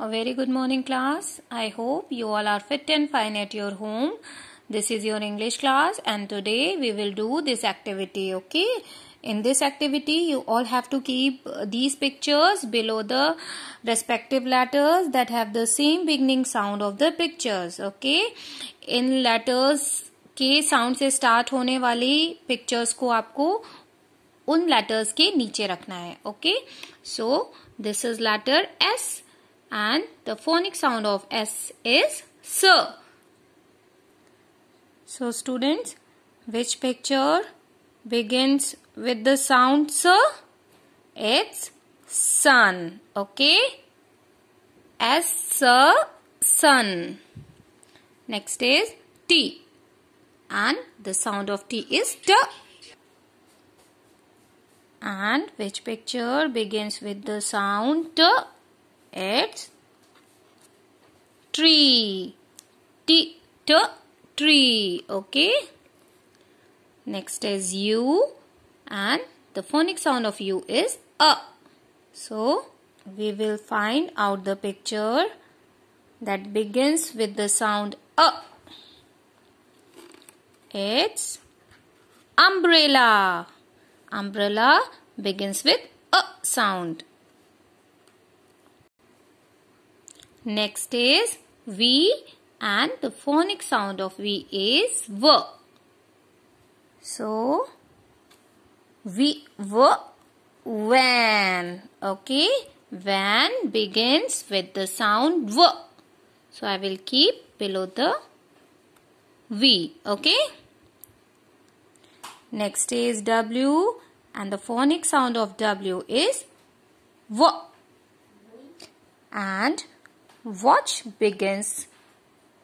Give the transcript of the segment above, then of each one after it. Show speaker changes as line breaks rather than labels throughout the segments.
A very good morning class. I hope you all are fit and fine at your home. This is your English class and today we will do this activity, okay? In this activity, you all have to keep these pictures below the respective letters that have the same beginning sound of the pictures, okay? In letters के sound से start होने वाली pictures को आपको उन letters के नीचे रखना है okay so this is letter S and the phonic sound of S is sir. So students, which picture begins with the sound sir? It's sun. Okay? S, sir, sun. Next is T. And the sound of T is T. And which picture begins with the sound T? It's tree. T, t, tree. Okay. Next is U and the phonic sound of U is A. So, we will find out the picture that begins with the sound A. It's umbrella. Umbrella begins with A sound. Next is V and the phonic sound of V is V. So, V, V, van. Okay, van begins with the sound V. So, I will keep below the V. Okay. Next is W and the phonic sound of W is V. And watch begins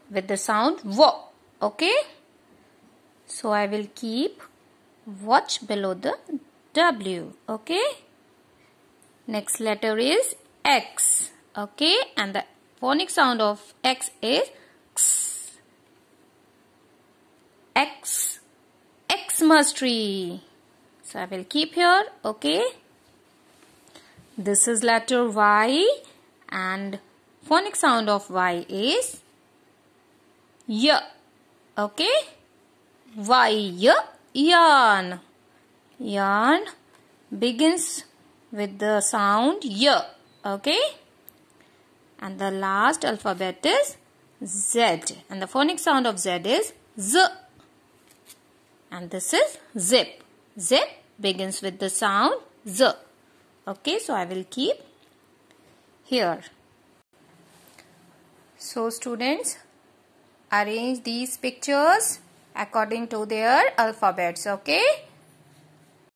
with the sound W. Okay. So I will keep watch below the W. Okay. Next letter is X. Okay. And the phonic sound of X is X. X. Xmas tree. So I will keep here. Okay. This is letter Y and phonic sound of Y is Y. Okay? Y. y, Yarn. Yarn begins with the sound Y. Okay? And the last alphabet is Z. And the phonic sound of Z is Z. And this is zip. Zip begins with the sound Z. Okay, so I will keep here. So students, arrange these pictures according to their alphabets, okay?